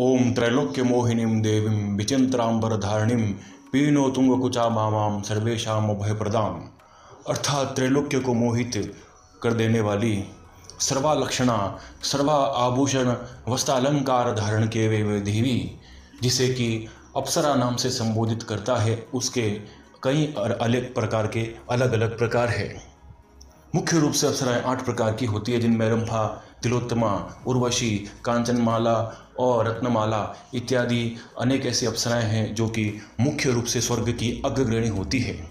ओम त्रैलोक्य मोहिनीं देवीं विचिंत्रांबरधारिणीं पीनो तुंगकुचा मामाम सर्वेशाम प्रदान अर्थात त्रैलोक्य को मोहित कर देने वाली सर्वालक्षणा सर्वा आभूषण वस्त्रालंकार धारण किए हुए देवी, जिसे कि अप्सरा नाम से संबोधित करता है, उसके कई अलग प्रकार के अलग अलग प्रकार है। मुख्य रूप से अप्सराएँ आठ प्रकार की होती है, जिनमें रंभा तिलोत्तमा, उर्वशी, कांचनमाला और रत्नमाला इत्यादि अनेक ऐसी अप्सराएँ हैं जो कि मुख्य रूप से स्वर्ग की अग्रगणी होती है।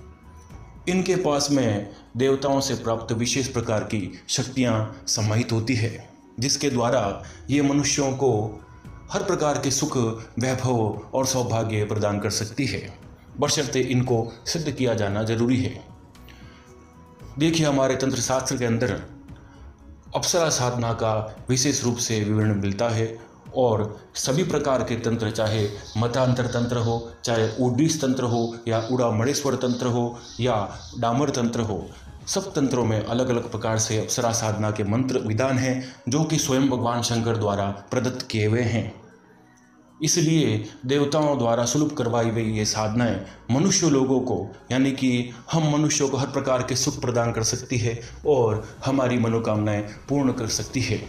इनके पास में देवताओं से प्राप्त विशेष प्रकार की शक्तियाँ समाहित होती है, जिसके द्वारा ये मनुष्यों को हर प्रकार के सुख, वैभव और सौभाग्य प्रदान कर सकती है। बशर्ते इनको सिद्ध किया जाना ज़रूरी है। देखिए हमारे तंत्र शास्त्र के अंदर अप्सरा साधना का विशेष रूप से विवरण मिलता है और सभी प्रकार के तंत्र, चाहे मतांतर तंत्र हो, चाहे उडीस तंत्र हो, या उड़ा मणेश्वर तंत्र हो, या डामर तंत्र हो, सब तंत्रों में अलग अलग प्रकार से अप्सरा साधना के मंत्र विधान हैं, जो कि स्वयं भगवान शंकर द्वारा प्रदत्त किए हुए हैं। इसलिए देवताओं द्वारा सुलभ करवाई गई ये साधनाएँ मनुष्य लोगों को, यानी कि हम मनुष्यों को हर प्रकार के सुख प्रदान कर सकती है और हमारी मनोकामनाएँ पूर्ण कर सकती है।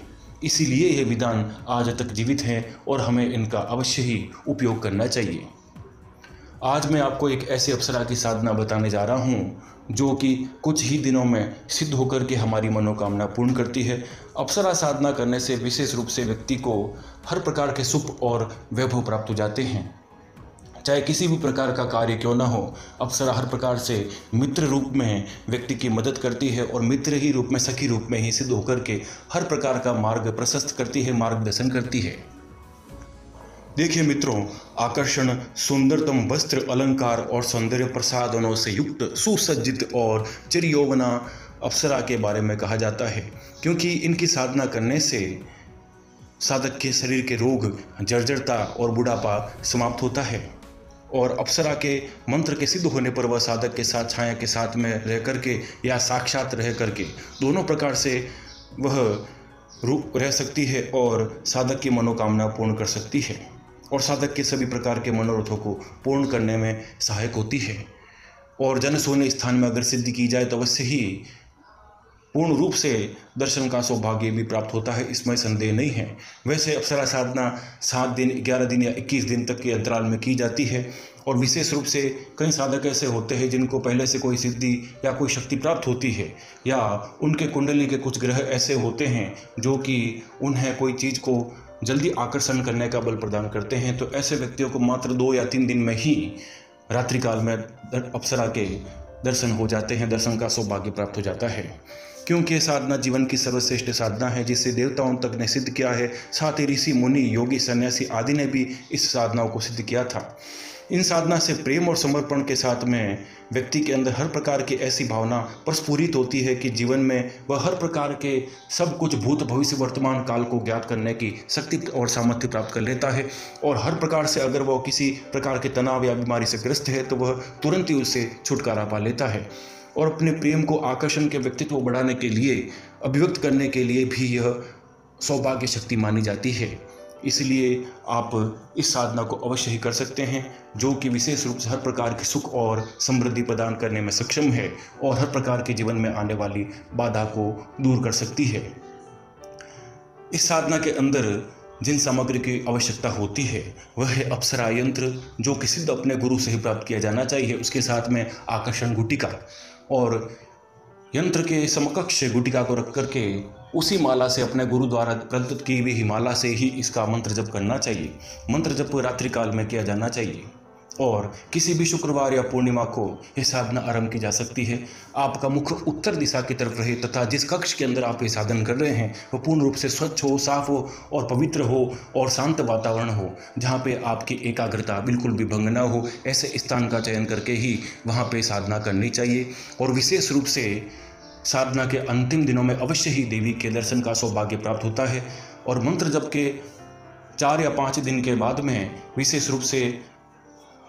इसीलिए ये विधान आज तक जीवित हैं और हमें इनका अवश्य ही उपयोग करना चाहिए। आज मैं आपको एक ऐसे अप्सरा की साधना बताने जा रहा हूँ, जो कि कुछ ही दिनों में सिद्ध होकर के हमारी मनोकामना पूर्ण करती है। अप्सरा साधना करने से विशेष रूप से व्यक्ति को हर प्रकार के सुख और वैभव प्राप्त हो जाते हैं। चाहे किसी भी प्रकार का कार्य क्यों ना हो, अप्सरा हर प्रकार से मित्र रूप में व्यक्ति की मदद करती है और मित्र ही रूप में, सखी रूप में ही सिद्ध होकर के हर प्रकार का मार्ग प्रशस्त करती है, मार्गदर्शन करती है। देखिए मित्रों, आकर्षण, सुंदरतम वस्त्र, अलंकार और सौंदर्य प्रसाधनों से युक्त, सुसज्जित और चिरयौवना अप्सरा के बारे में कहा जाता है। क्योंकि इनकी साधना करने से साधक के शरीर के रोग, जर्जरता और बुढ़ापा समाप्त होता है। और अप्सरा के मंत्र के सिद्ध होने पर वह साधक के साथ छाया के साथ में रह करके या साक्षात रह करके दोनों प्रकार से वह रह सकती है और साधक की मनोकामना पूर्ण कर सकती है। और साधक के सभी प्रकार के मनोरथों को पूर्ण करने में सहायक होती है। और जनशून्य स्थान में अगर सिद्धि की जाए तो अवश्य ही पूर्ण रूप से दर्शन का सौभाग्य भी प्राप्त होता है। इसमें संदेह नहीं है। वैसे अप्सरा साधना सात दिन, ग्यारह दिन या इक्कीस दिन तक के अंतराल में की जाती है। और विशेष रूप से कई साधक ऐसे होते हैं, जिनको पहले से कोई सिद्धि या कोई शक्ति प्राप्त होती है, या उनके कुंडली के कुछ ग्रह ऐसे होते हैं, जो कि उन्हें कोई चीज़ को जल्दी आकर्षण करने का बल प्रदान करते हैं तो ऐसे व्यक्तियों को मात्र दो या तीन दिन में ही रात्रि काल में अप्सरा के दर्शन हो जाते हैं, दर्शन का सौभाग्य प्राप्त हो जाता है। क्योंकि साधना जीवन की सर्वश्रेष्ठ साधना है जिसे देवताओं तक ने सिद्ध किया है, साथ ही ऋषि, मुनि, योगी, सन्यासी आदि ने भी इस साधनाओं को सिद्ध किया था। इन साधना से प्रेम और समर्पण के साथ में व्यक्ति के अंदर हर प्रकार की ऐसी भावना प्रस्फुरित होती है कि जीवन में वह हर प्रकार के सब कुछ भूत भविष्य वर्तमान काल को ज्ञात करने की शक्ति और सामर्थ्य प्राप्त कर लेता है। और हर प्रकार से अगर वह किसी प्रकार के तनाव या बीमारी से ग्रस्त है तो वह तुरंत ही उससे छुटकारा पा लेता है। और अपने प्रेम को आकर्षण के व्यक्तित्व बढ़ाने के लिए, अभिव्यक्त करने के लिए भी यह सौभाग्य शक्ति मानी जाती है। इसलिए आप इस साधना को अवश्य ही कर सकते हैं, जो कि विशेष रूप से हर प्रकार के सुख और समृद्धि प्रदान करने में सक्षम है और हर प्रकार के जीवन में आने वाली बाधा को दूर कर सकती है। इस साधना के अंदर जिन सामग्री की आवश्यकता होती है, वह है अप्सरा यंत्र, जो कि सिद्ध अपने गुरु से ही प्राप्त किया जाना चाहिए। उसके साथ में आकर्षण गुटिका और यंत्र के समकक्ष गुटिका को रख करके उसी माला से अपने गुरु द्वारा प्रदत्त की हुई माला से ही इसका मंत्र जप करना चाहिए। मंत्र जप रात्रि काल में किया जाना चाहिए। और किसी भी शुक्रवार या पूर्णिमा को यह साधना आरंभ की जा सकती है। आपका मुख उत्तर दिशा की तरफ़ रहे तथा जिस कक्ष के अंदर आप ये साधन कर रहे हैं वो पूर्ण रूप से स्वच्छ हो, साफ़ हो और पवित्र हो और शांत वातावरण हो, जहाँ पे आपकी एकाग्रता बिल्कुल भी भंग ना हो, ऐसे स्थान का चयन करके ही वहाँ पे साधना करनी चाहिए। और विशेष रूप से साधना के अंतिम दिनों में अवश्य ही देवी के दर्शन का सौभाग्य प्राप्त होता है और मंत्र जप के चार या पाँच दिन के बाद में विशेष रूप से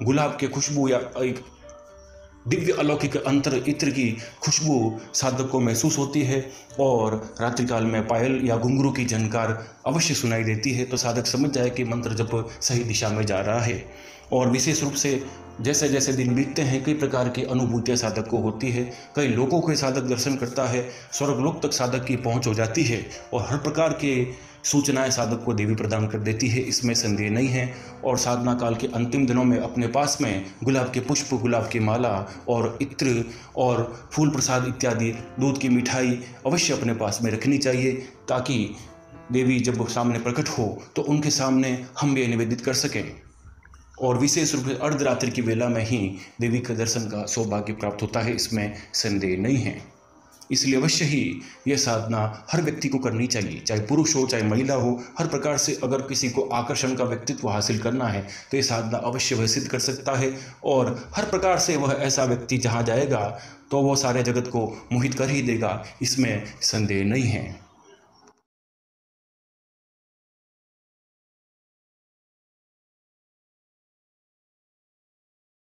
गुलाब के खुशबू या एक दिव्य अलौकिक अंतर इत्र की खुशबू साधक को महसूस होती है और रात्रिकाल में पायल या घुंघरू की झनकार अवश्य सुनाई देती है। तो साधक समझ जाए कि मंत्र जप सही दिशा में जा रहा है और विशेष रूप से जैसे जैसे दिन बीतते हैं, कई प्रकार की अनुभूतियाँ साधक को होती है, कई लोगों के साधक दर्शन करता है, स्वर्गलोक तक साधक की पहुँच हो जाती है और हर प्रकार के सूचनाएँ साधक को देवी प्रदान कर देती है, इसमें संदेह नहीं है और साधना काल के अंतिम दिनों में अपने पास में गुलाब के पुष्प, गुलाब की माला और इत्र और फूल प्रसाद इत्यादि, दूध की मिठाई अवश्य अपने पास में रखनी चाहिए ताकि देवी जब सामने प्रकट हो तो उनके सामने हम भी निवेदित कर सकें। और विशेष रूप से अर्धरात्रि की वेला में ही देवी के दर्शन का सौभाग्य प्राप्त होता है, इसमें संदेह नहीं है। इसलिए अवश्य ही यह साधना हर व्यक्ति को करनी चाहिए, चाहे पुरुष हो, चाहे महिला हो, हर प्रकार से अगर किसी को आकर्षण का व्यक्तित्व हासिल करना है तो ये साधना अवश्य वह सिद्ध कर सकता है। और हर प्रकार से वह ऐसा व्यक्ति जहाँ जाएगा तो वह सारे जगत को मोहित कर ही देगा, इसमें संदेह नहीं है।